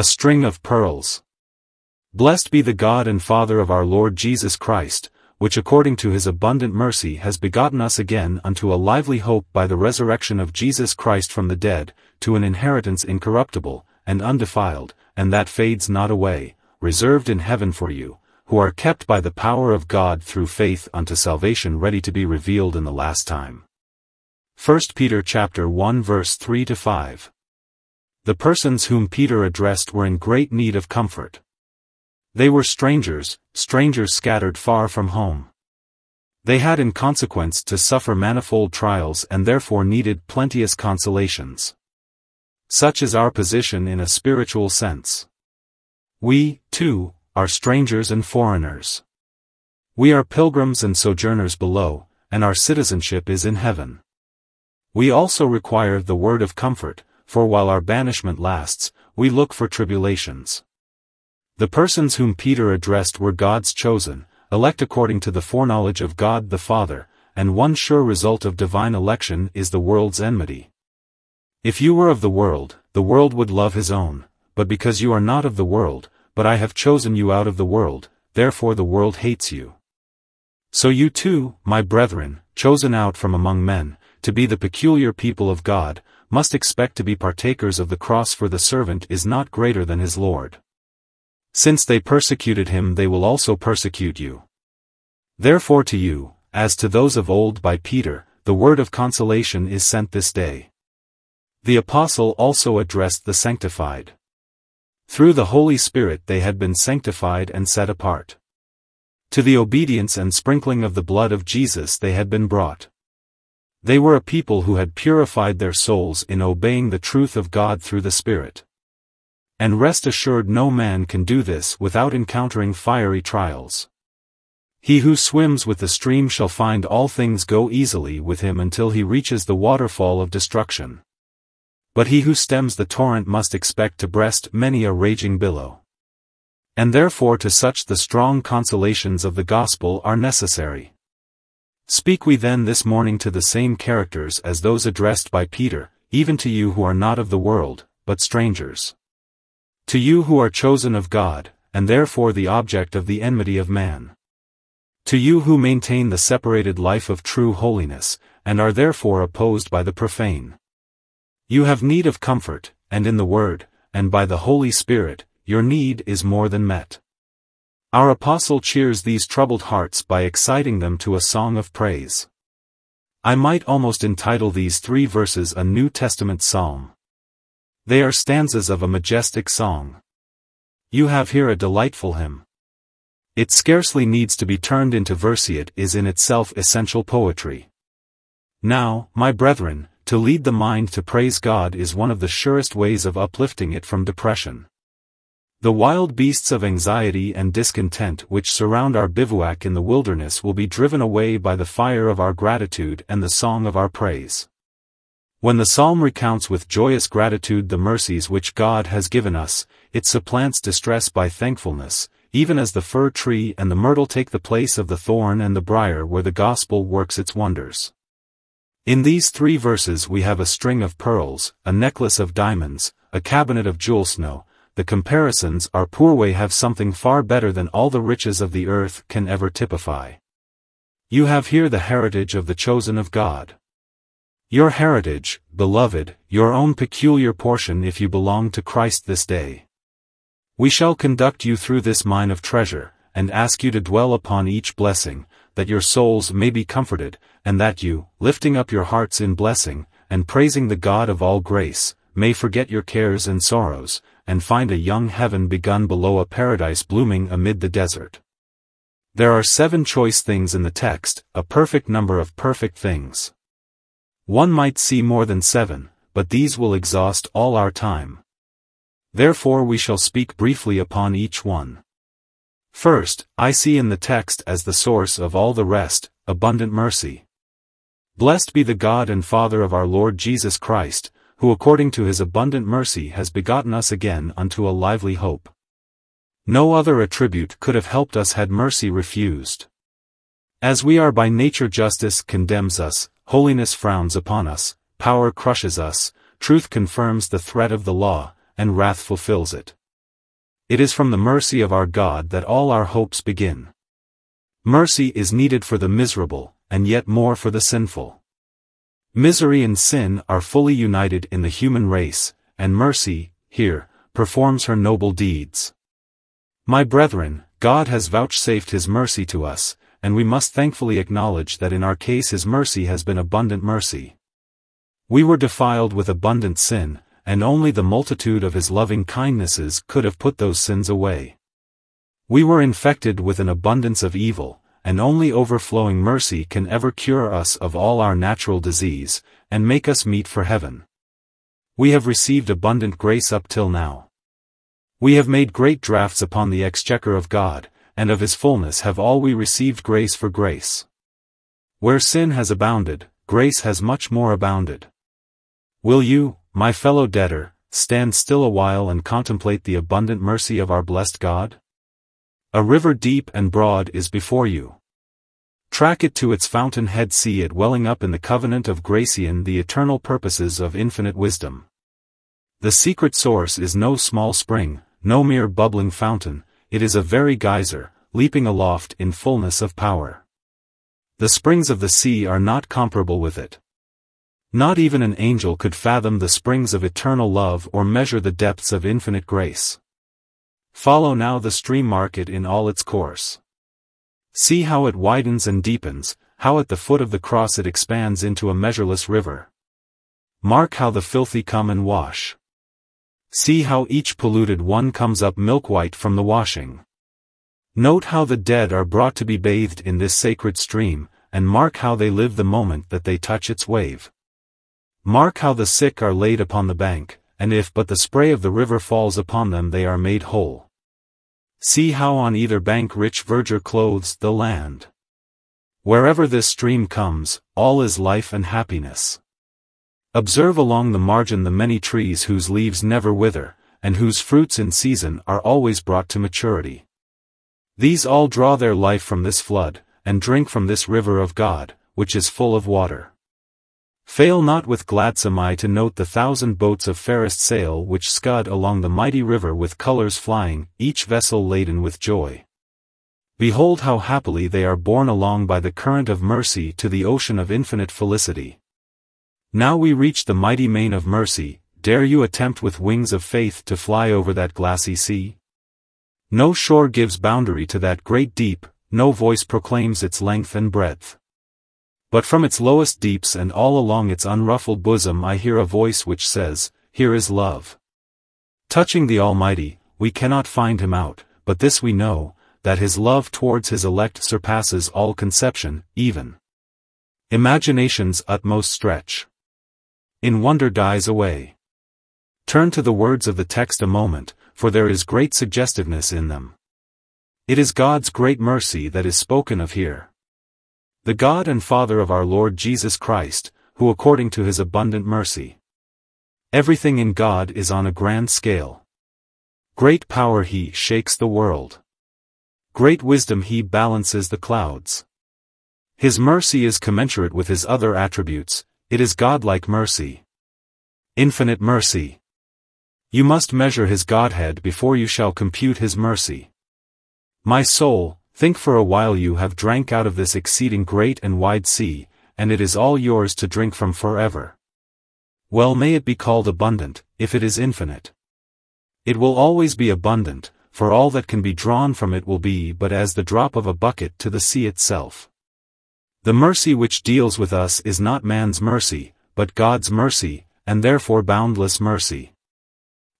A string of pearls. Blessed be the God and Father of our Lord Jesus Christ, which according to his abundant mercy has begotten us again unto a lively hope by the resurrection of Jesus Christ from the dead, to an inheritance incorruptible, and undefiled, and that fades not away, reserved in heaven for you, who are kept by the power of God through faith unto salvation ready to be revealed in the last time. 1 Peter chapter 1 verse 3 to 5. The persons whom Peter addressed were in great need of comfort. They were strangers, strangers scattered far from home. They had in consequence to suffer manifold trials and therefore needed plenteous consolations. Such is our position in a spiritual sense. We, too, are strangers and foreigners. We are pilgrims and sojourners below, and our citizenship is in heaven. We also require the word of comfort, for while our banishment lasts, we look for tribulations. The persons whom Peter addressed were God's chosen, elect according to the foreknowledge of God the Father, and one sure result of divine election is the world's enmity. If you were of the world, the world would love his own, but because you are not of the world, but I have chosen you out of the world, therefore the world hates you. So you too, my brethren, chosen out from among men, to be the peculiar people of God, must expect to be partakers of the cross for the servant is not greater than his Lord. Since they persecuted him they will also persecute you. Therefore to you, as to those of old by Peter, the word of consolation is sent this day. The apostle also addressed the sanctified. Through the Holy Spirit they had been sanctified and set apart. To the obedience and sprinkling of the blood of Jesus they had been brought. They were a people who had purified their souls in obeying the truth of God through the Spirit. And rest assured no man can do this without encountering fiery trials. He who swims with the stream shall find all things go easily with him until he reaches the waterfall of destruction. But he who stems the torrent must expect to breast many a raging billow. And therefore to such the strong consolations of the gospel are necessary. Speak we then this morning to the same characters as those addressed by Peter, even to you who are not of the world, but strangers. To you who are chosen of God, and therefore the object of the enmity of man. To you who maintain the separated life of true holiness, and are therefore opposed by the profane. You have need of comfort, and in the Word, and by the Holy Spirit, your need is more than met. Our apostle cheers these troubled hearts by exciting them to a song of praise. I might almost entitle these three verses a New Testament psalm. They are stanzas of a majestic song. You have here a delightful hymn. It scarcely needs to be turned into verse it is in itself essential poetry. Now, my brethren, to lead the mind to praise God is one of the surest ways of uplifting it from depression. The wild beasts of anxiety and discontent which surround our bivouac in the wilderness will be driven away by the fire of our gratitude and the song of our praise. When the psalm recounts with joyous gratitude the mercies which God has given us, it supplants distress by thankfulness, even as the fir tree and the myrtle take the place of the thorn and the briar where the gospel works its wonders. In these three verses we have a string of pearls, a necklace of diamonds, a cabinet of jewel snow, the comparisons our poor way have something far better than all the riches of the earth can ever typify. You have here the heritage of the chosen of God. Your heritage, beloved, your own peculiar portion if you belong to Christ this day. We shall conduct you through this mine of treasure, and ask you to dwell upon each blessing, that your souls may be comforted, and that you, lifting up your hearts in blessing, and praising the God of all grace, may forget your cares and sorrows, and find a young heaven begun below a paradise blooming amid the desert. There are seven choice things in the text, a perfect number of perfect things. One might see more than seven, but these will exhaust all our time. Therefore we shall speak briefly upon each one. First, I see in the text as the source of all the rest, abundant mercy. Blessed be the God and Father of our Lord Jesus Christ, who according to his abundant mercy has begotten us again unto a lively hope. No other attribute could have helped us had mercy refused. As we are by nature justice condemns us, Holiness frowns upon us, power crushes us, truth confirms the threat of the law, and wrath fulfills it. It is from the mercy of our God that all our hopes begin. Mercy is needed for the miserable, and yet more for the sinful. Misery and sin are fully united in the human race, and mercy, here, performs her noble deeds. My brethren, God has vouchsafed his mercy to us, and we must thankfully acknowledge that in our case his mercy has been abundant mercy. We were defiled with abundant sin, and only the multitude of his loving kindnesses could have put those sins away. We were infected with an abundance of evil, and only overflowing mercy can ever cure us of all our natural disease, and make us meet for heaven. We have received abundant grace up till now. We have made great drafts upon the exchequer of God, and of his fullness have all we received grace for grace. Where sin has abounded, grace has much more abounded. Will you, my fellow debtor, stand still a while and contemplate the abundant mercy of our blessed God? A river deep and broad is before you. Track it to its fountain-head see it welling up in the covenant of Gracian the eternal purposes of infinite wisdom. The secret source is no small spring, no mere bubbling fountain, it is a very geyser, leaping aloft in fullness of power. The springs of the sea are not comparable with it. Not even an angel could fathom the springs of eternal love or measure the depths of infinite grace. Follow now the stream market in all its course. See how it widens and deepens, how at the foot of the cross it expands into a measureless river. Mark how the filthy come and wash. See how each polluted one comes up milk-white from the washing. Note how the dead are brought to be bathed in this sacred stream, and mark how they live the moment that they touch its wave. Mark how the sick are laid upon the bank, and if but the spray of the river falls upon them they are made whole. See how on either bank rich verdure clothes the land. Wherever this stream comes, all is life and happiness. Observe along the margin the many trees whose leaves never wither, and whose fruits in season are always brought to maturity. These all draw their life from this flood, and drink from this river of God, which is full of water. Fail not with gladsome eye to note the thousand boats of fairest sail which scud along the mighty river with colors flying, each vessel laden with joy. Behold how happily they are borne along by the current of mercy to the ocean of infinite felicity. Now we reach the mighty main of mercy, dare you attempt with wings of faith to fly over that glassy sea? No shore gives boundary to that great deep, no voice proclaims its length and breadth. But from its lowest deeps and all along its unruffled bosom I hear a voice which says, Here is love. Touching the Almighty, we cannot find him out, but this we know, that his love towards his elect surpasses all conception, even imagination's utmost stretch in wonder dies away. Turn to the words of the text a moment, for there is great suggestiveness in them. It is God's great mercy that is spoken of here. The God and Father of our Lord Jesus Christ, who according to his abundant mercy. Everything in God is on a grand scale. Great power he shakes the world. Great wisdom he balances the clouds. His mercy is commensurate with his other attributes, it is godlike mercy. Infinite mercy. You must measure his Godhead before you shall compute his mercy. My soul, think for a while you have drank out of this exceeding great and wide sea, and it is all yours to drink from forever. Well may it be called abundant, if it is infinite. It will always be abundant, for all that can be drawn from it will be but as the drop of a bucket to the sea itself. The mercy which deals with us is not man's mercy, but God's mercy, and therefore boundless mercy.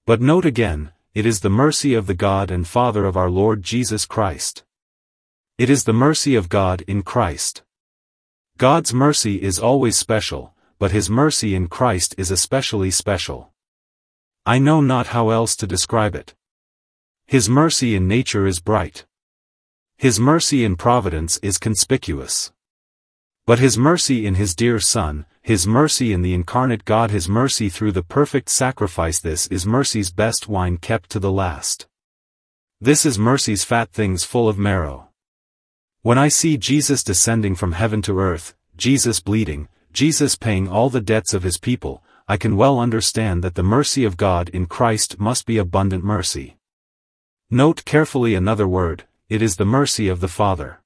But note again, it is the mercy of the God and Father of our Lord Jesus Christ. It is the mercy of God in Christ. God's mercy is always special, but his mercy in Christ is especially special. I know not how else to describe it. His mercy in nature is bright. His mercy in providence is conspicuous. But his mercy in his dear Son, his mercy in the incarnate God his mercy through the perfect sacrifice this is mercy's best wine kept to the last. This is mercy's fat things full of marrow. When I see Jesus descending from heaven to earth, Jesus bleeding, Jesus paying all the debts of his people, I can well understand that the mercy of God in Christ must be abundant mercy. Note carefully another word, it is the mercy of the Father.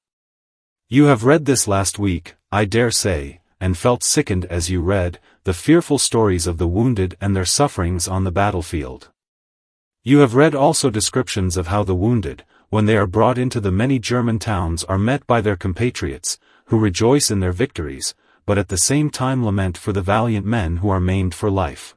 You have read this last week, I dare say, and felt sickened as you read, the fearful stories of the wounded and their sufferings on the battlefield. You have read also descriptions of how the wounded, when they are brought into the many German towns are met by their compatriots, who rejoice in their victories, but at the same time lament for the valiant men who are maimed for life.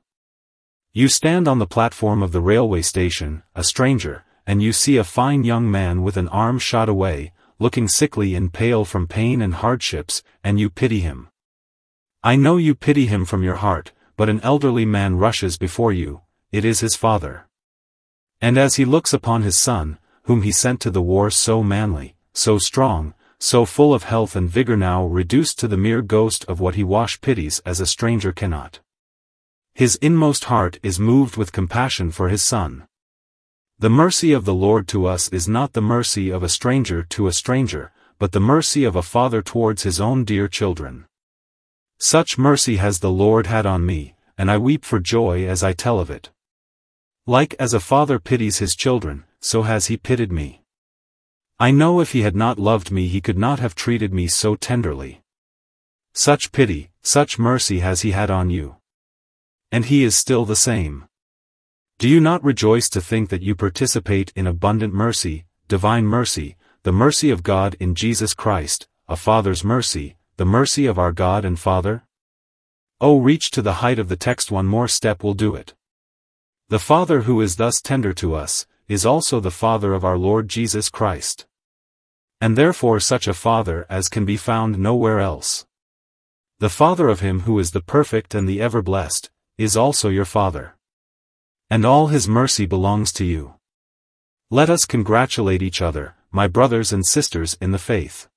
You stand on the platform of the railway station, a stranger, and you see a fine young man with an arm shot away, looking sickly and pale from pain and hardships, and you pity him. I know you pity him from your heart, but an elderly man rushes before you, it is his father. And as he looks upon his son, whom he sent to the war so manly, so strong, so full of health and vigor now reduced to the mere ghost of what he wash pities as a stranger cannot. His inmost heart is moved with compassion for his son. The mercy of the Lord to us is not the mercy of a stranger to a stranger, but the mercy of a father towards his own dear children. Such mercy has the Lord had on me, and I weep for joy as I tell of it. Like as a father pities his children, so has he pitied me. I know if he had not loved me he could not have treated me so tenderly. Such pity, such mercy has he had on you. And he is still the same. Do you not rejoice to think that you participate in abundant mercy, divine mercy, the mercy of God in Jesus Christ, a Father's mercy, the mercy of our God and Father? Oh reach to the height of the text one more step will do it. The Father who is thus tender to us, is also the Father of our Lord Jesus Christ. And therefore such a Father as can be found nowhere else. The Father of him who is the perfect and the ever-blessed, is also your Father. And all his mercy belongs to you. Let us congratulate each other, my brothers and sisters in the faith.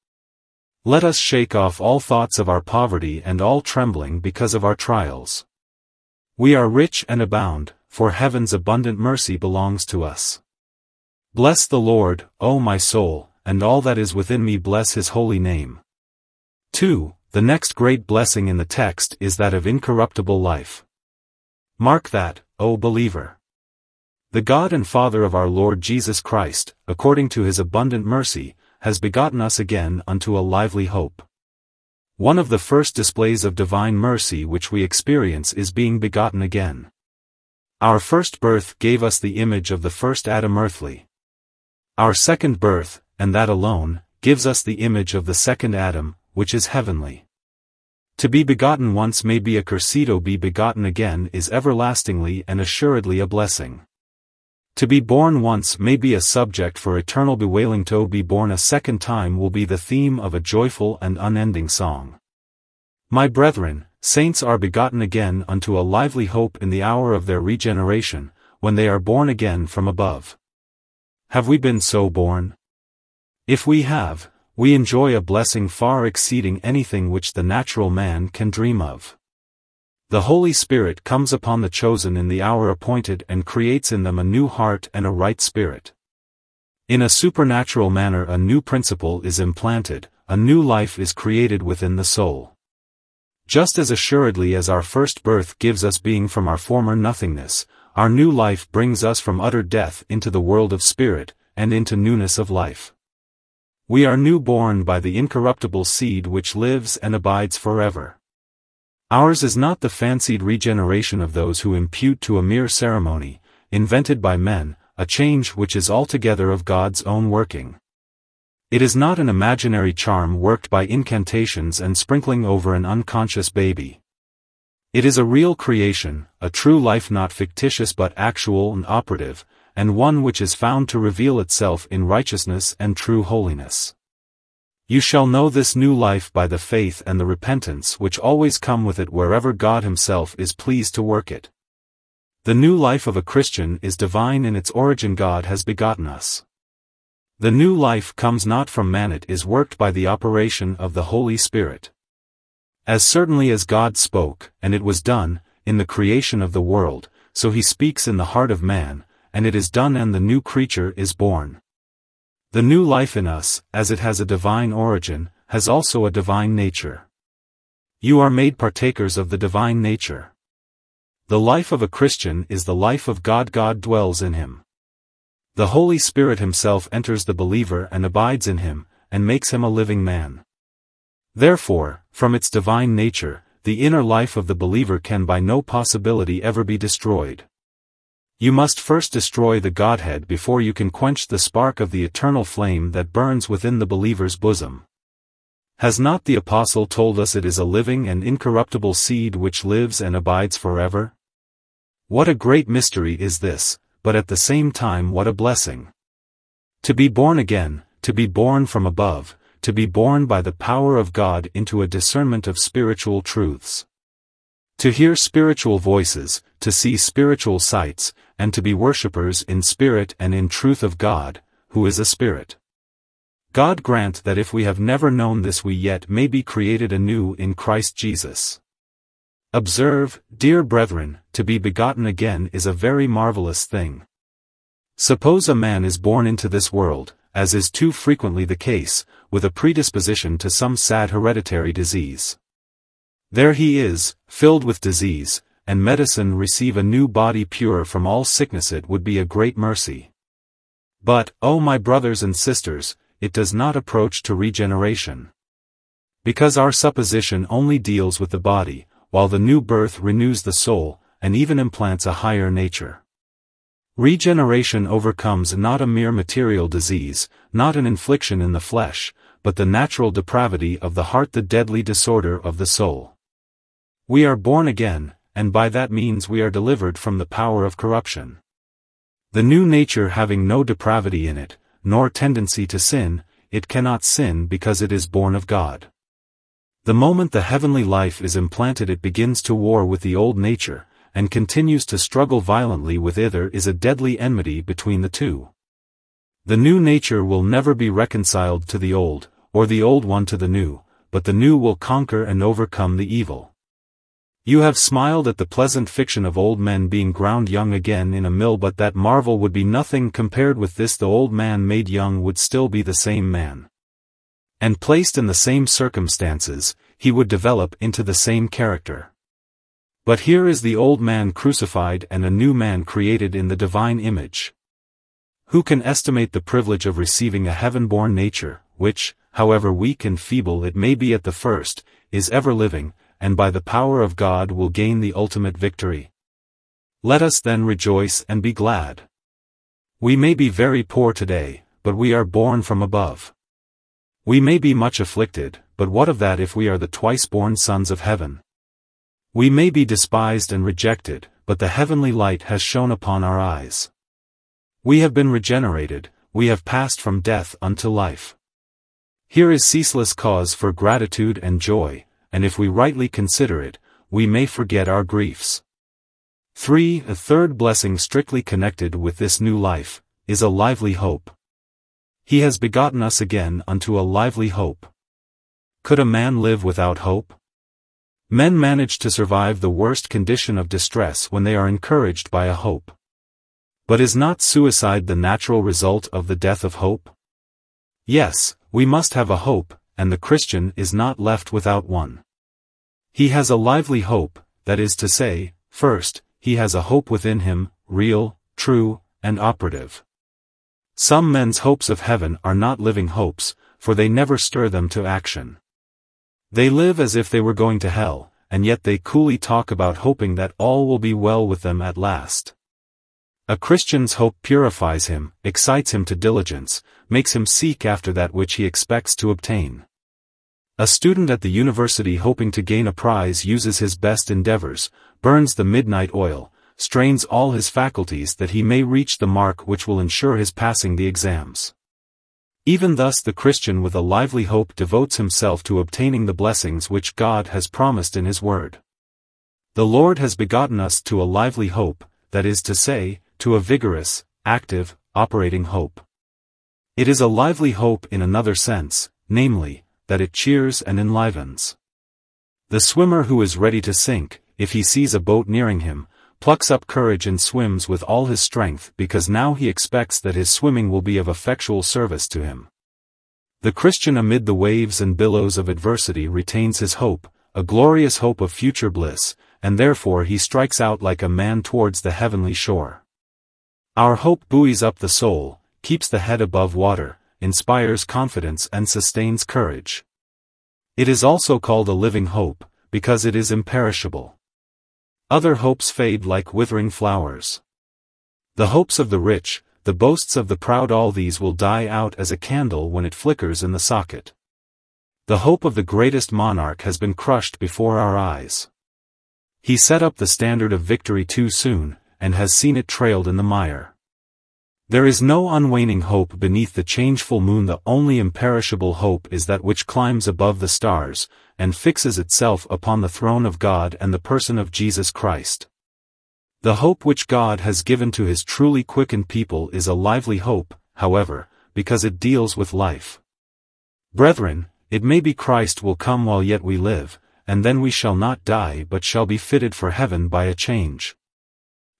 Let us shake off all thoughts of our poverty and all trembling because of our trials. We are rich and abound, for heaven's abundant mercy belongs to us. Bless the Lord, O my soul, and all that is within me bless his holy name. 2. The next great blessing in the text is that of incorruptible life. Mark that, O believer. The God and Father of our Lord Jesus Christ, according to his abundant mercy, has begotten us again unto a lively hope. One of the first displays of divine mercy which we experience is being begotten again. Our first birth gave us the image of the first Adam earthly. Our second birth, and that alone, gives us the image of the second Adam, which is heavenly. To be begotten once may be a cursedo be begotten again is everlastingly and assuredly a blessing. To be born once may be a subject for eternal bewailing to be born a second time will be the theme of a joyful and unending song. My brethren, Saints are begotten again unto a lively hope in the hour of their regeneration, when they are born again from above. Have we been so born? If we have, we enjoy a blessing far exceeding anything which the natural man can dream of. The Holy Spirit comes upon the chosen in the hour appointed and creates in them a new heart and a right spirit. In a supernatural manner a new principle is implanted, a new life is created within the soul. Just as assuredly as our first birth gives us being from our former nothingness, our new life brings us from utter death into the world of spirit, and into newness of life. We are new born by the incorruptible seed which lives and abides forever. Ours is not the fancied regeneration of those who impute to a mere ceremony, invented by men, a change which is altogether of God's own working. It is not an imaginary charm worked by incantations and sprinkling over an unconscious baby. It is a real creation, a true life not fictitious but actual and operative, and one which is found to reveal itself in righteousness and true holiness. You shall know this new life by the faith and the repentance which always come with it wherever God Himself is pleased to work it. The new life of a Christian is divine in its origin God has begotten us. The new life comes not from man it is worked by the operation of the Holy Spirit. As certainly as God spoke, and it was done, in the creation of the world, so he speaks in the heart of man, and it is done and the new creature is born. The new life in us, as it has a divine origin, has also a divine nature. You are made partakers of the divine nature. The life of a Christian is the life of God God dwells in him. The Holy Spirit himself enters the believer and abides in him, and makes him a living man. Therefore, from its divine nature, the inner life of the believer can by no possibility ever be destroyed. You must first destroy the Godhead before you can quench the spark of the eternal flame that burns within the believer's bosom. Has not the Apostle told us it is a living and incorruptible seed which lives and abides forever? What a great mystery is this, but at the same time what a blessing. To be born again, to be born from above, to be born by the power of God into a discernment of spiritual truths. To hear spiritual voices, to see spiritual sights, and to be worshippers in spirit and in truth of God, who is a spirit. God grant that if we have never known this we yet may be created anew in Christ Jesus. Observe, dear brethren, to be begotten again is a very marvelous thing. Suppose a man is born into this world, as is too frequently the case, with a predisposition to some sad hereditary disease. There he is, filled with disease, and medicine receive a new body pure from all sickness it would be a great mercy. But, O oh my brothers and sisters, it does not approach to regeneration. Because our supposition only deals with the body, while the new birth renews the soul, and even implants a higher nature. Regeneration overcomes not a mere material disease, not an infliction in the flesh, but the natural depravity of the heart the deadly disorder of the soul. We are born again, and by that means we are delivered from the power of corruption. The new nature having no depravity in it, nor tendency to sin, it cannot sin because it is born of God. The moment the heavenly life is implanted it begins to war with the old nature, and continues to struggle violently with either is a deadly enmity between the two. The new nature will never be reconciled to the old, or the old one to the new, but the new will conquer and overcome the evil. You have smiled at the pleasant fiction of old men being ground young again in a mill but that marvel would be nothing compared with this the old man made young would still be the same man and placed in the same circumstances, he would develop into the same character. But here is the old man crucified and a new man created in the divine image. Who can estimate the privilege of receiving a heaven-born nature, which, however weak and feeble it may be at the first, is ever living, and by the power of God will gain the ultimate victory? Let us then rejoice and be glad. We may be very poor today, but we are born from above. We may be much afflicted, but what of that if we are the twice-born sons of heaven? We may be despised and rejected, but the heavenly light has shone upon our eyes. We have been regenerated, we have passed from death unto life. Here is ceaseless cause for gratitude and joy, and if we rightly consider it, we may forget our griefs. 3. A third blessing strictly connected with this new life, is a lively hope. He has begotten us again unto a lively hope. Could a man live without hope? Men manage to survive the worst condition of distress when they are encouraged by a hope. But is not suicide the natural result of the death of hope? Yes, we must have a hope, and the Christian is not left without one. He has a lively hope, that is to say, first, he has a hope within him, real, true, and operative. Some men's hopes of heaven are not living hopes, for they never stir them to action. They live as if they were going to hell, and yet they coolly talk about hoping that all will be well with them at last. A Christian's hope purifies him, excites him to diligence, makes him seek after that which he expects to obtain. A student at the university hoping to gain a prize uses his best endeavors, burns the midnight oil, strains all his faculties that he may reach the mark which will ensure his passing the exams. Even thus the Christian with a lively hope devotes himself to obtaining the blessings which God has promised in his word. The Lord has begotten us to a lively hope, that is to say, to a vigorous, active, operating hope. It is a lively hope in another sense, namely, that it cheers and enlivens. The swimmer who is ready to sink, if he sees a boat nearing him, plucks up courage and swims with all his strength because now he expects that his swimming will be of effectual service to him. The Christian amid the waves and billows of adversity retains his hope, a glorious hope of future bliss, and therefore he strikes out like a man towards the heavenly shore. Our hope buoys up the soul, keeps the head above water, inspires confidence and sustains courage. It is also called a living hope, because it is imperishable. Other hopes fade like withering flowers. The hopes of the rich, the boasts of the proud all these will die out as a candle when it flickers in the socket. The hope of the greatest monarch has been crushed before our eyes. He set up the standard of victory too soon, and has seen it trailed in the mire. There is no unwaning hope beneath the changeful moon the only imperishable hope is that which climbs above the stars, and fixes itself upon the throne of God and the person of Jesus Christ. The hope which God has given to his truly quickened people is a lively hope, however, because it deals with life. Brethren, it may be Christ will come while yet we live, and then we shall not die but shall be fitted for heaven by a change.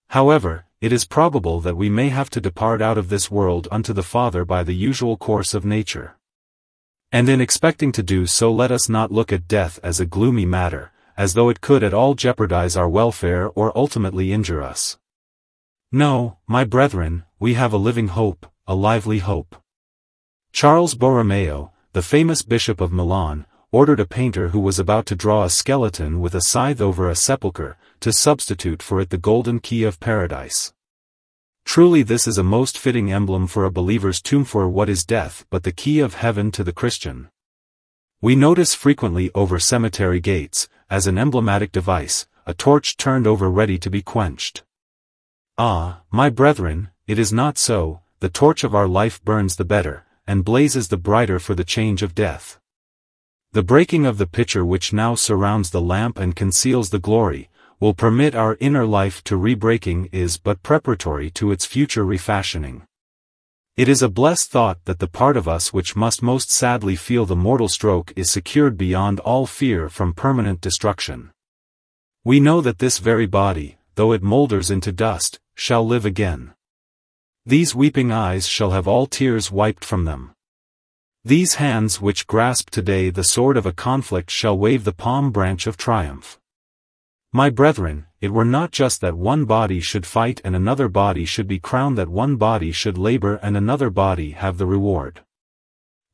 However, it is probable that we may have to depart out of this world unto the Father by the usual course of nature. And in expecting to do so let us not look at death as a gloomy matter, as though it could at all jeopardize our welfare or ultimately injure us. No, my brethren, we have a living hope, a lively hope. Charles Borromeo, the famous Bishop of Milan, ordered a painter who was about to draw a skeleton with a scythe over a sepulchre, to substitute for it the golden key of paradise. Truly this is a most fitting emblem for a believer's tomb for what is death but the key of heaven to the Christian. We notice frequently over cemetery gates, as an emblematic device, a torch turned over ready to be quenched. Ah, my brethren, it is not so, the torch of our life burns the better, and blazes the brighter for the change of death. The breaking of the pitcher which now surrounds the lamp and conceals the glory, will permit our inner life to rebreaking is but preparatory to its future refashioning. It is a blessed thought that the part of us which must most sadly feel the mortal stroke is secured beyond all fear from permanent destruction. We know that this very body, though it moulders into dust, shall live again. These weeping eyes shall have all tears wiped from them. These hands which grasp today the sword of a conflict shall wave the palm branch of triumph. My brethren, it were not just that one body should fight and another body should be crowned that one body should labor and another body have the reward.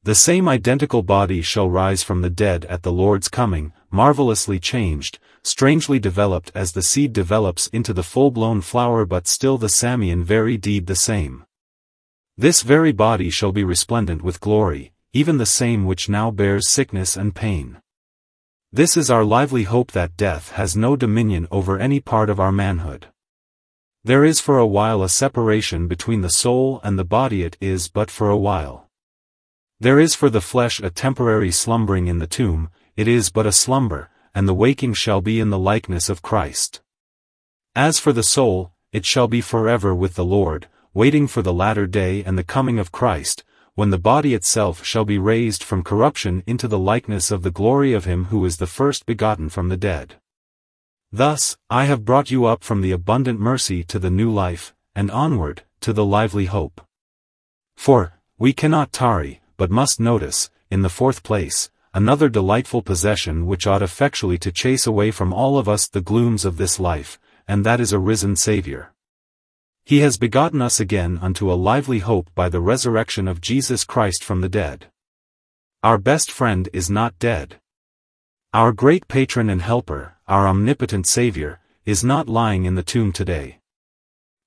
The same identical body shall rise from the dead at the Lord's coming, marvelously changed, strangely developed as the seed develops into the full-blown flower but still the Samian very deed the same. This very body shall be resplendent with glory, even the same which now bears sickness and pain. This is our lively hope that death has no dominion over any part of our manhood. There is for a while a separation between the soul and the body it is but for a while. There is for the flesh a temporary slumbering in the tomb, it is but a slumber, and the waking shall be in the likeness of Christ. As for the soul, it shall be forever with the Lord, waiting for the latter day and the coming of Christ, when the body itself shall be raised from corruption into the likeness of the glory of him who is the first begotten from the dead. Thus, I have brought you up from the abundant mercy to the new life, and onward, to the lively hope. For, we cannot tarry, but must notice, in the fourth place, another delightful possession which ought effectually to chase away from all of us the glooms of this life, and that is a risen Saviour. He has begotten us again unto a lively hope by the resurrection of Jesus Christ from the dead. Our best friend is not dead. Our great patron and helper, our omnipotent Savior, is not lying in the tomb today.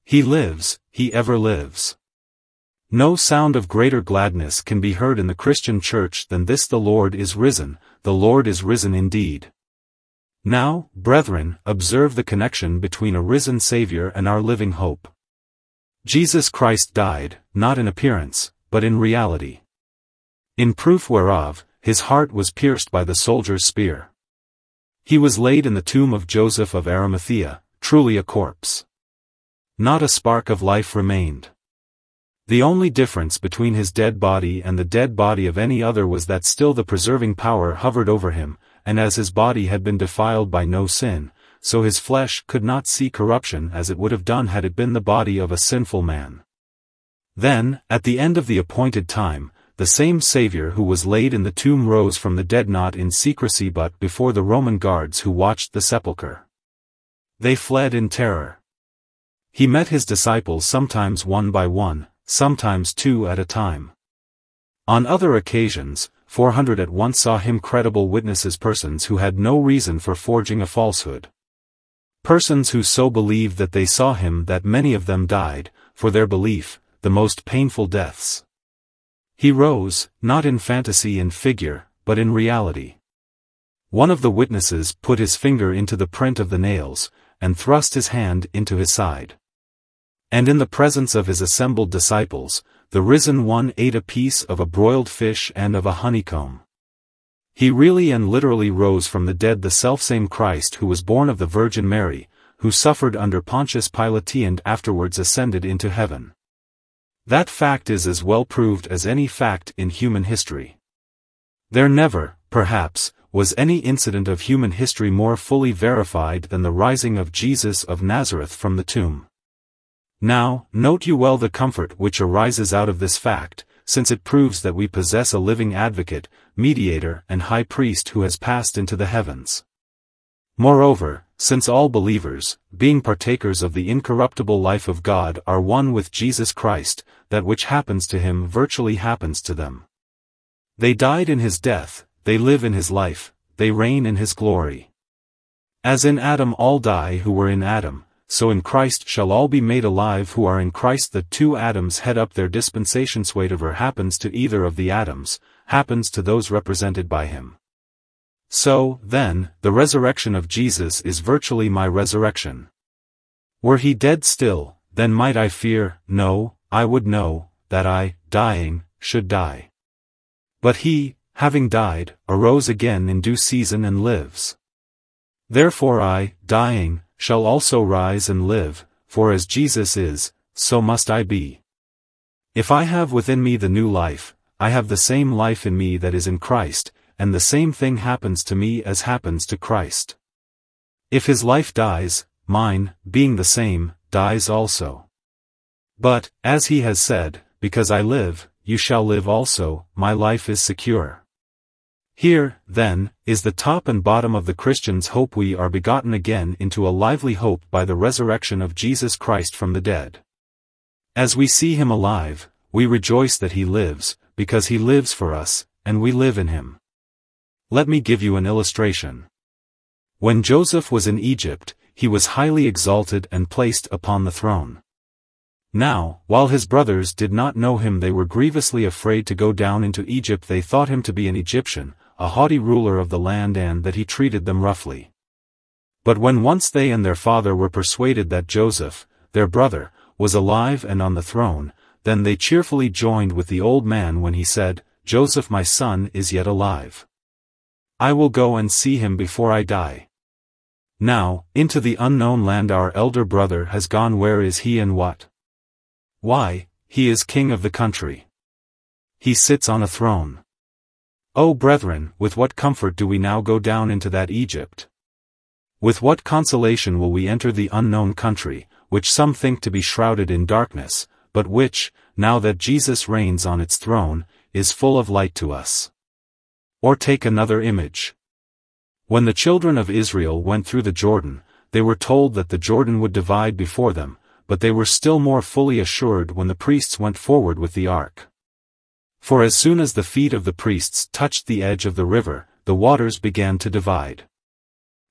He lives, he ever lives. No sound of greater gladness can be heard in the Christian church than this the Lord is risen, the Lord is risen indeed. Now, brethren, observe the connection between a risen Savior and our living hope. Jesus Christ died, not in appearance, but in reality. In proof whereof, his heart was pierced by the soldier's spear. He was laid in the tomb of Joseph of Arimathea, truly a corpse. Not a spark of life remained. The only difference between his dead body and the dead body of any other was that still the preserving power hovered over him, and as his body had been defiled by no sin, so his flesh could not see corruption as it would have done had it been the body of a sinful man. Then, at the end of the appointed time, the same Saviour who was laid in the tomb rose from the dead not in secrecy but before the Roman guards who watched the sepulchre. They fled in terror. He met his disciples sometimes one by one, sometimes two at a time. On other occasions, 400 at once saw him credible witnesses persons who had no reason for forging a falsehood. Persons who so believed that they saw him that many of them died, for their belief, the most painful deaths. He rose, not in fantasy and figure, but in reality. One of the witnesses put his finger into the print of the nails, and thrust his hand into his side. And in the presence of his assembled disciples, the risen one ate a piece of a broiled fish and of a honeycomb. He really and literally rose from the dead the selfsame Christ who was born of the Virgin Mary, who suffered under Pontius Pilate and afterwards ascended into heaven. That fact is as well proved as any fact in human history. There never, perhaps, was any incident of human history more fully verified than the rising of Jesus of Nazareth from the tomb. Now, note you well the comfort which arises out of this fact, since it proves that we possess a living advocate, mediator and high priest who has passed into the heavens. Moreover, since all believers, being partakers of the incorruptible life of God are one with Jesus Christ, that which happens to him virtually happens to them. They died in his death, they live in his life, they reign in his glory. As in Adam all die who were in Adam, so in Christ shall all be made alive who are in Christ the two Adams head up their dispensation whatever happens to either of the Adams, happens to those represented by him. So, then, the resurrection of Jesus is virtually my resurrection. Were he dead still, then might I fear, no, I would know, that I, dying, should die. But he, having died, arose again in due season and lives. Therefore I, dying, shall also rise and live, for as Jesus is, so must I be. If I have within me the new life, I have the same life in me that is in Christ, and the same thing happens to me as happens to Christ. If his life dies, mine, being the same, dies also. But, as he has said, because I live, you shall live also, my life is secure. Here, then, is the top and bottom of the Christian's hope we are begotten again into a lively hope by the resurrection of Jesus Christ from the dead. As we see him alive, we rejoice that he lives, because he lives for us, and we live in him. Let me give you an illustration. When Joseph was in Egypt, he was highly exalted and placed upon the throne. Now, while his brothers did not know him they were grievously afraid to go down into Egypt they thought him to be an Egyptian, a haughty ruler of the land and that he treated them roughly. But when once they and their father were persuaded that Joseph, their brother, was alive and on the throne, then they cheerfully joined with the old man when he said, Joseph my son is yet alive. I will go and see him before I die. Now, into the unknown land our elder brother has gone where is he and what? Why, he is king of the country. He sits on a throne. O brethren, with what comfort do we now go down into that Egypt? With what consolation will we enter the unknown country, which some think to be shrouded in darkness, but which, now that Jesus reigns on its throne, is full of light to us. Or take another image. When the children of Israel went through the Jordan, they were told that the Jordan would divide before them, but they were still more fully assured when the priests went forward with the ark. For as soon as the feet of the priests touched the edge of the river, the waters began to divide.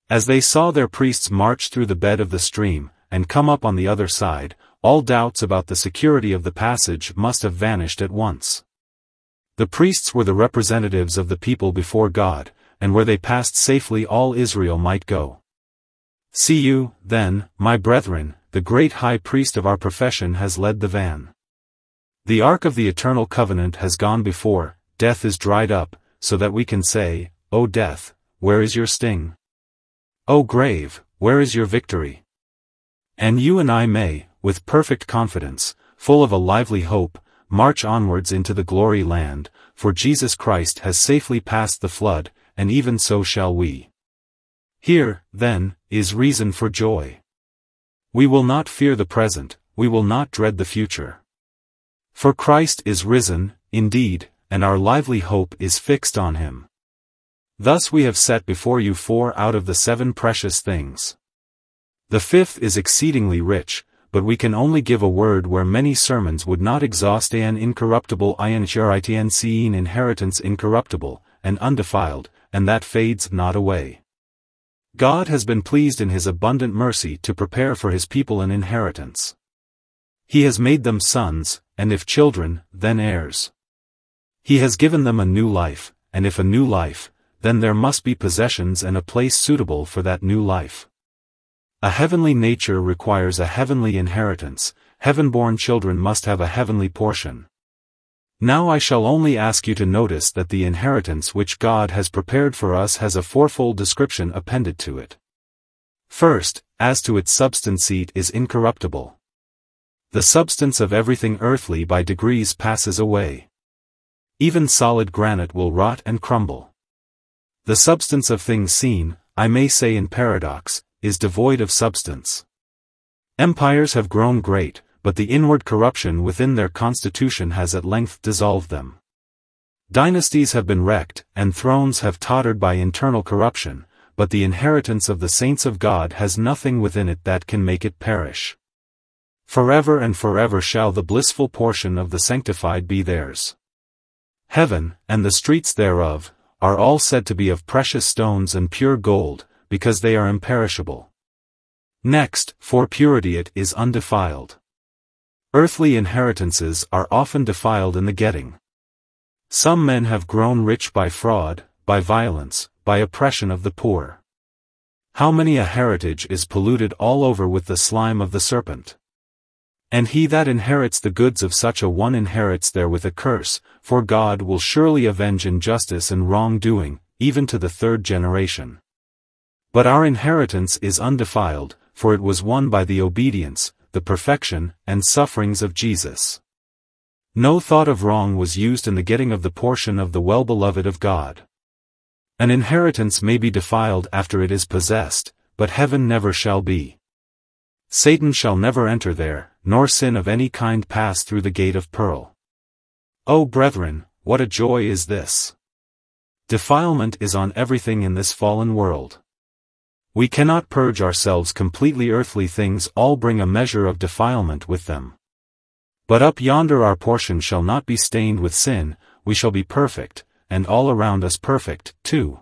As they saw their priests march through the bed of the stream, and come up on the other side, all doubts about the security of the passage must have vanished at once. The priests were the representatives of the people before God, and where they passed safely all Israel might go. See you, then, my brethren, the great high priest of our profession has led the van. The ark of the eternal covenant has gone before, death is dried up, so that we can say, O death, where is your sting? O grave, where is your victory? And you and I may, with perfect confidence, full of a lively hope, march onwards into the glory land, for Jesus Christ has safely passed the flood, and even so shall we. Here, then, is reason for joy. We will not fear the present, we will not dread the future. For Christ is risen, indeed, and our lively hope is fixed on him. Thus we have set before you four out of the seven precious things. The fifth is exceedingly rich, but we can only give a word where many sermons would not exhaust an incorruptible inheritance inheritance incorruptible, and undefiled, and that fades not away. God has been pleased in his abundant mercy to prepare for his people an inheritance. He has made them sons, and if children, then heirs. He has given them a new life, and if a new life, then there must be possessions and a place suitable for that new life. A heavenly nature requires a heavenly inheritance, heaven-born children must have a heavenly portion. Now I shall only ask you to notice that the inheritance which God has prepared for us has a fourfold description appended to it. First, as to its substance it is incorruptible. The substance of everything earthly by degrees passes away. Even solid granite will rot and crumble. The substance of things seen, I may say in paradox, is devoid of substance. Empires have grown great, but the inward corruption within their constitution has at length dissolved them. Dynasties have been wrecked, and thrones have tottered by internal corruption, but the inheritance of the saints of God has nothing within it that can make it perish. Forever and forever shall the blissful portion of the sanctified be theirs. Heaven, and the streets thereof, are all said to be of precious stones and pure gold, because they are imperishable. Next, for purity it is undefiled. Earthly inheritances are often defiled in the getting. Some men have grown rich by fraud, by violence, by oppression of the poor. How many a heritage is polluted all over with the slime of the serpent? And he that inherits the goods of such a one inherits therewith a curse, for God will surely avenge injustice and wrongdoing, even to the third generation. But our inheritance is undefiled, for it was won by the obedience, the perfection, and sufferings of Jesus. No thought of wrong was used in the getting of the portion of the well-beloved of God. An inheritance may be defiled after it is possessed, but heaven never shall be. Satan shall never enter there, nor sin of any kind pass through the gate of pearl. O brethren, what a joy is this! Defilement is on everything in this fallen world. We cannot purge ourselves completely earthly things all bring a measure of defilement with them. But up yonder our portion shall not be stained with sin, we shall be perfect, and all around us perfect, too.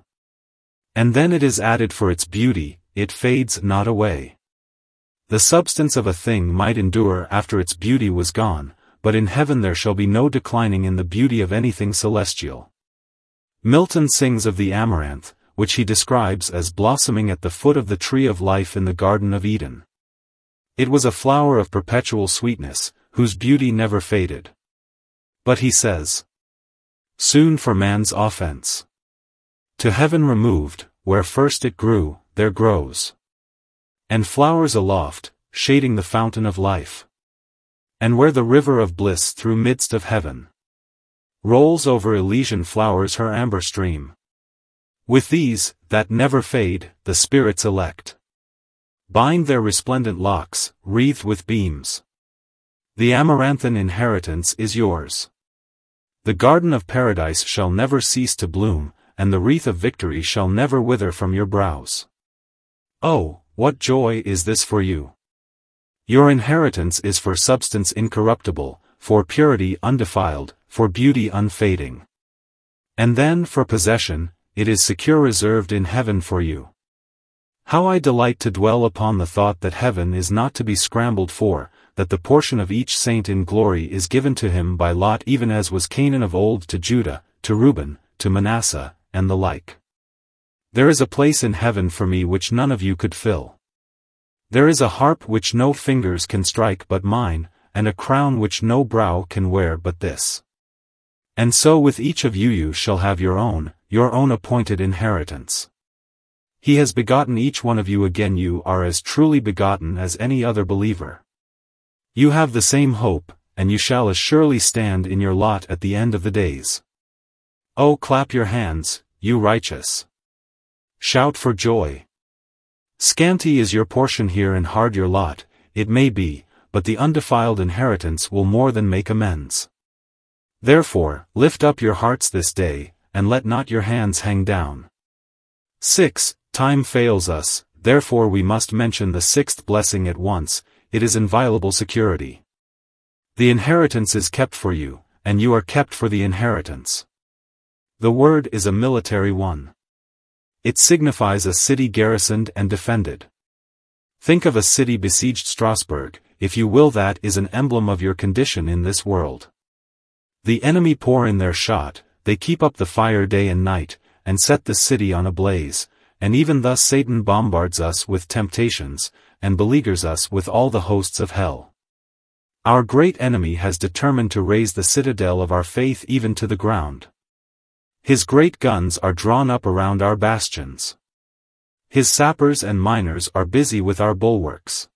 And then it is added for its beauty, it fades not away. The substance of a thing might endure after its beauty was gone, but in heaven there shall be no declining in the beauty of anything celestial. Milton sings of the amaranth, which he describes as blossoming at the foot of the tree of life in the Garden of Eden. It was a flower of perpetual sweetness, whose beauty never faded. But he says, Soon for man's offense. To heaven removed, where first it grew, there grows. And flowers aloft, shading the fountain of life. And where the river of bliss through midst of heaven rolls over Elysian flowers her amber stream. With these, that never fade, the spirits elect. Bind their resplendent locks, wreathed with beams. The amaranthine inheritance is yours. The garden of paradise shall never cease to bloom, and the wreath of victory shall never wither from your brows. Oh, what joy is this for you! Your inheritance is for substance incorruptible, for purity undefiled, for beauty unfading. And then for possession, it is secure reserved in heaven for you. How I delight to dwell upon the thought that heaven is not to be scrambled for, that the portion of each saint in glory is given to him by lot even as was Canaan of old to Judah, to Reuben, to Manasseh, and the like. There is a place in heaven for me which none of you could fill. There is a harp which no fingers can strike but mine, and a crown which no brow can wear but this. And so with each of you you shall have your own, your own appointed inheritance. He has begotten each one of you again you are as truly begotten as any other believer. You have the same hope, and you shall as surely stand in your lot at the end of the days. Oh clap your hands, you righteous. Shout for joy. Scanty is your portion here and hard your lot, it may be, but the undefiled inheritance will more than make amends. Therefore, lift up your hearts this day, and let not your hands hang down. 6. Time fails us, therefore we must mention the sixth blessing at once, it is inviolable security. The inheritance is kept for you, and you are kept for the inheritance. The word is a military one. It signifies a city garrisoned and defended. Think of a city besieged Strasbourg, if you will that is an emblem of your condition in this world. The enemy pour in their shot, they keep up the fire day and night, and set the city on a blaze, and even thus Satan bombards us with temptations, and beleaguers us with all the hosts of hell. Our great enemy has determined to raze the citadel of our faith even to the ground. His great guns are drawn up around our bastions. His sappers and miners are busy with our bulwarks.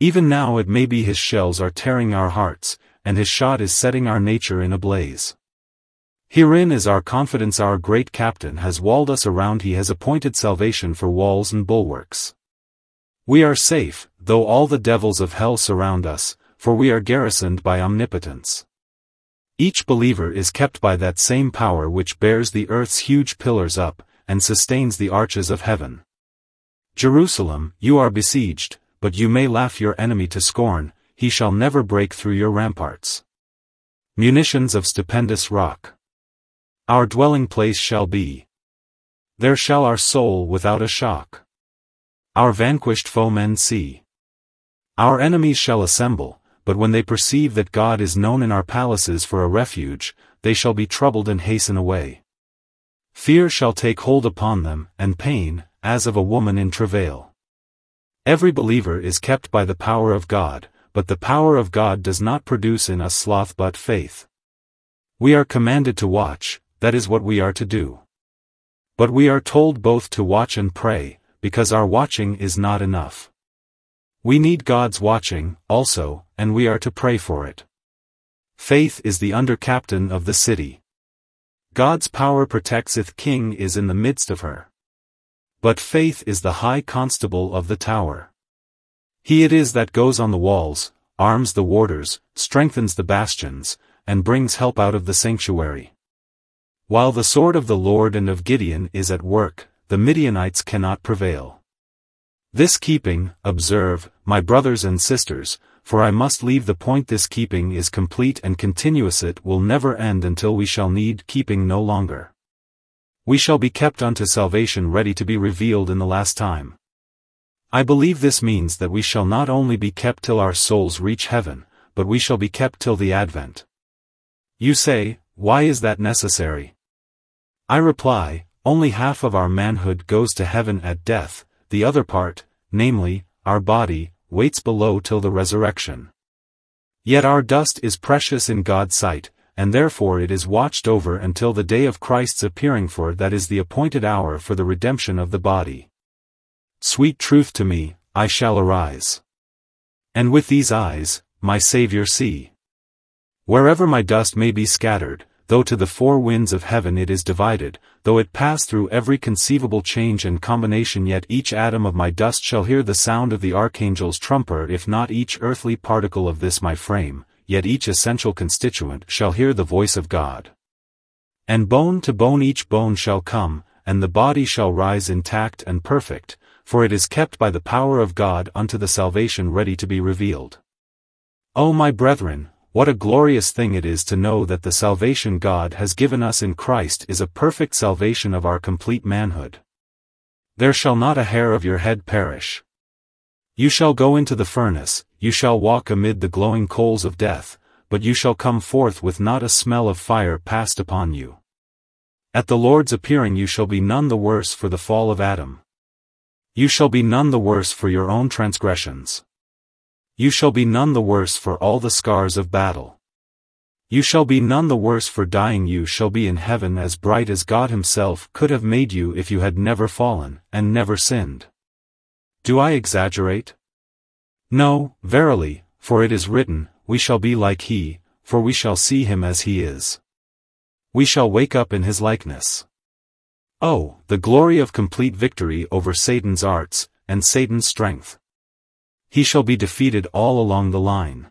Even now it may be his shells are tearing our hearts, and his shot is setting our nature in a blaze. Herein is our confidence our great captain has walled us around he has appointed salvation for walls and bulwarks. We are safe, though all the devils of hell surround us, for we are garrisoned by omnipotence. Each believer is kept by that same power which bears the earth's huge pillars up, and sustains the arches of heaven. Jerusalem, you are besieged, but you may laugh your enemy to scorn, he shall never break through your ramparts. Munitions of stupendous rock. Our dwelling place shall be. There shall our soul without a shock. Our vanquished foemen see. Our enemies shall assemble, but when they perceive that God is known in our palaces for a refuge, they shall be troubled and hasten away. Fear shall take hold upon them, and pain, as of a woman in travail. Every believer is kept by the power of God, but the power of God does not produce in us sloth but faith. We are commanded to watch, that is what we are to do. But we are told both to watch and pray, because our watching is not enough. We need God's watching, also, and we are to pray for it. Faith is the under-captain of the city. God's power protects if king is in the midst of her. But faith is the high constable of the tower. He it is that goes on the walls, arms the warders, strengthens the bastions, and brings help out of the sanctuary. While the sword of the Lord and of Gideon is at work, the Midianites cannot prevail. This keeping, observe, my brothers and sisters, for I must leave the point this keeping is complete and continuous it will never end until we shall need keeping no longer. We shall be kept unto salvation ready to be revealed in the last time. I believe this means that we shall not only be kept till our souls reach heaven, but we shall be kept till the advent. You say, why is that necessary? I reply, only half of our manhood goes to heaven at death, the other part, namely, our body, waits below till the resurrection. Yet our dust is precious in God's sight, and therefore it is watched over until the day of Christ's appearing for that is the appointed hour for the redemption of the body. Sweet truth to me, I shall arise. And with these eyes, my Saviour see. Wherever my dust may be scattered, though to the four winds of heaven it is divided, though it pass through every conceivable change and combination yet each atom of my dust shall hear the sound of the archangel's trumper if not each earthly particle of this my frame, yet each essential constituent shall hear the voice of God. And bone to bone each bone shall come, and the body shall rise intact and perfect, for it is kept by the power of God unto the salvation ready to be revealed. O my brethren, what a glorious thing it is to know that the salvation God has given us in Christ is a perfect salvation of our complete manhood. There shall not a hair of your head perish. You shall go into the furnace, you shall walk amid the glowing coals of death, but you shall come forth with not a smell of fire passed upon you. At the Lord's appearing you shall be none the worse for the fall of Adam. You shall be none the worse for your own transgressions. You shall be none the worse for all the scars of battle. You shall be none the worse for dying you shall be in heaven as bright as God himself could have made you if you had never fallen, and never sinned. Do I exaggerate? No, verily, for it is written, we shall be like he, for we shall see him as he is. We shall wake up in his likeness. Oh, the glory of complete victory over Satan's arts, and Satan's strength he shall be defeated all along the line.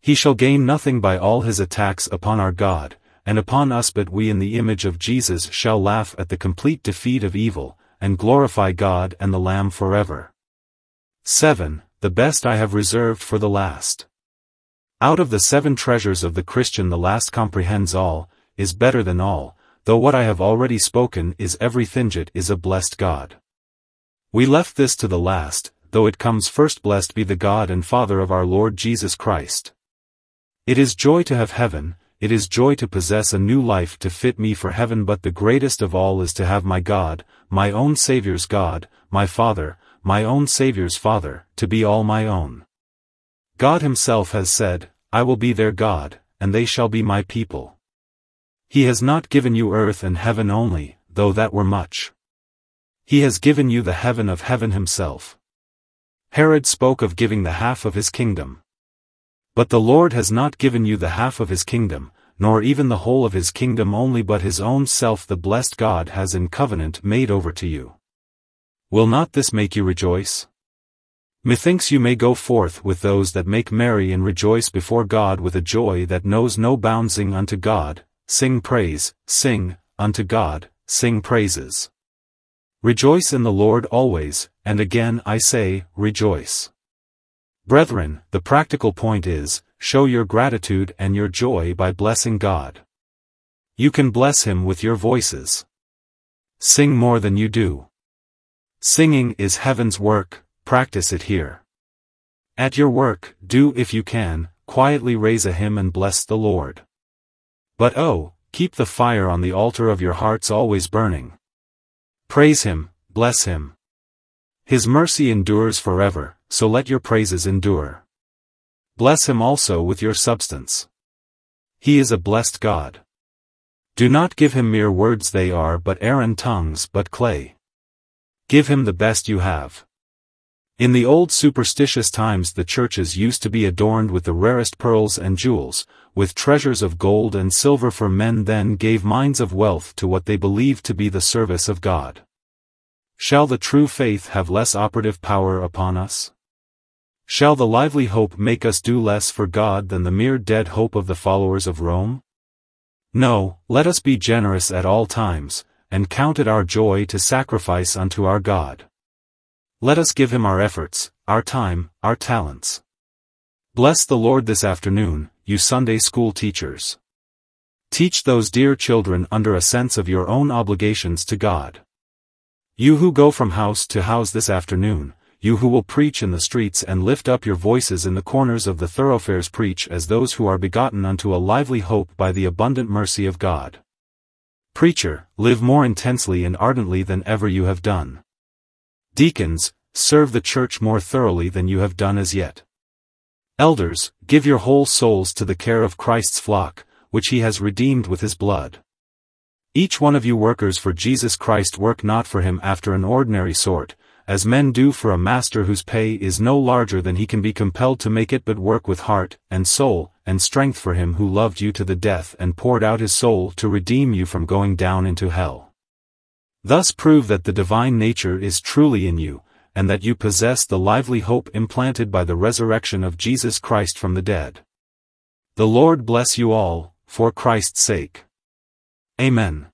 He shall gain nothing by all his attacks upon our God, and upon us but we in the image of Jesus shall laugh at the complete defeat of evil, and glorify God and the Lamb forever. 7. the best I have reserved for the last. Out of the seven treasures of the Christian the last comprehends all, is better than all, though what I have already spoken is every thing it is a blessed God. We left this to the last, though it comes first blessed be the God and Father of our Lord Jesus Christ. It is joy to have heaven, it is joy to possess a new life to fit me for heaven but the greatest of all is to have my God, my own Saviour's God, my Father, my own Saviour's Father, to be all my own. God himself has said, I will be their God, and they shall be my people. He has not given you earth and heaven only, though that were much. He has given you the heaven of heaven himself. Herod spoke of giving the half of his kingdom. But the Lord has not given you the half of his kingdom, nor even the whole of his kingdom only but his own self the blessed God has in covenant made over to you. Will not this make you rejoice? Methinks you may go forth with those that make merry and rejoice before God with a joy that knows no bounds sing unto God, sing praise, sing, unto God, sing praises. Rejoice in the Lord always, and again I say, rejoice. Brethren, the practical point is, show your gratitude and your joy by blessing God. You can bless Him with your voices. Sing more than you do. Singing is heaven's work, practice it here. At your work, do if you can, quietly raise a hymn and bless the Lord. But oh, keep the fire on the altar of your hearts always burning. Praise Him, bless Him. His mercy endures forever, so let your praises endure. Bless Him also with your substance. He is a blessed God. Do not give Him mere words they are but air and tongues but clay. Give Him the best you have. In the old superstitious times the churches used to be adorned with the rarest pearls and jewels, with treasures of gold and silver for men then gave minds of wealth to what they believed to be the service of God. Shall the true faith have less operative power upon us? Shall the lively hope make us do less for God than the mere dead hope of the followers of Rome? No, let us be generous at all times, and count it our joy to sacrifice unto our God. Let us give him our efforts, our time, our talents. Bless the Lord this afternoon, you Sunday school teachers. Teach those dear children under a sense of your own obligations to God. You who go from house to house this afternoon, you who will preach in the streets and lift up your voices in the corners of the thoroughfares preach as those who are begotten unto a lively hope by the abundant mercy of God. Preacher, live more intensely and ardently than ever you have done. Deacons, serve the church more thoroughly than you have done as yet. Elders, give your whole souls to the care of Christ's flock, which he has redeemed with his blood. Each one of you workers for Jesus Christ work not for him after an ordinary sort, as men do for a master whose pay is no larger than he can be compelled to make it but work with heart, and soul, and strength for him who loved you to the death and poured out his soul to redeem you from going down into hell. Thus prove that the divine nature is truly in you, and that you possess the lively hope implanted by the resurrection of Jesus Christ from the dead. The Lord bless you all, for Christ's sake. Amen.